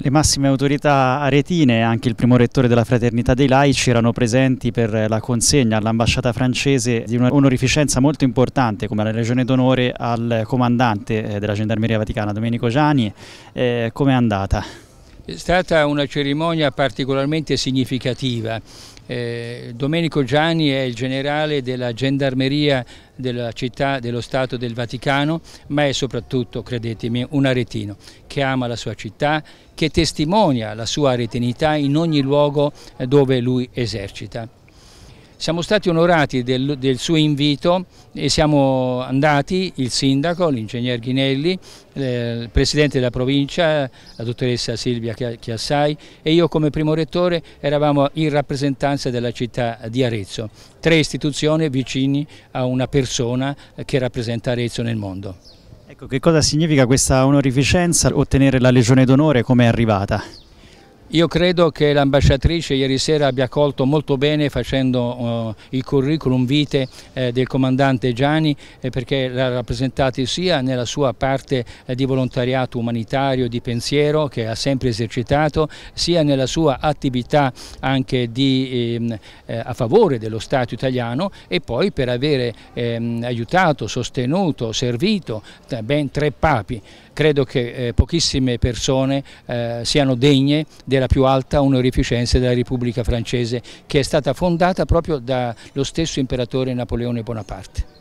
Le massime autorità aretine e anche il primo rettore della Fraternità dei Laici erano presenti per la consegna all'ambasciata francese di un'onorificenza molto importante come la Legione d'Onore al comandante eh, della Gendarmeria Vaticana, Domenico Giani. Eh, Come è andata? È stata una cerimonia particolarmente significativa. Eh, Domenico Gianni è il generale della gendarmeria della città dello Stato del Vaticano, ma è soprattutto, credetemi, un aretino che ama la sua città, che testimonia la sua aretinità in ogni luogo dove lui esercita. Siamo stati onorati del, del, suo invito e siamo andati, il sindaco, l'ingegner Ghinelli, eh, il presidente della provincia, la dottoressa Silvia Chiassai e io come primo rettore eravamo in rappresentanza della città di Arezzo, tre istituzioni vicini a una persona che rappresenta Arezzo nel mondo. Ecco, che cosa significa questa onorificenza, ottenere la Legione d'Onore, come è arrivata? Io credo che l'ambasciatrice ieri sera abbia accolto molto bene facendo uh, il curriculum vitae eh, del comandante Gianni eh, perché l'ha rappresentato sia nella sua parte eh, di volontariato umanitario, di pensiero che ha sempre esercitato, sia nella sua attività anche di, ehm, eh, a favore dello Stato italiano e poi per avere ehm, aiutato, sostenuto, servito ben tre papi. Credo che eh, pochissime persone siano degne della più alta onorificenza della Repubblica francese che è stata fondata proprio dallo stesso imperatore Napoleone Bonaparte.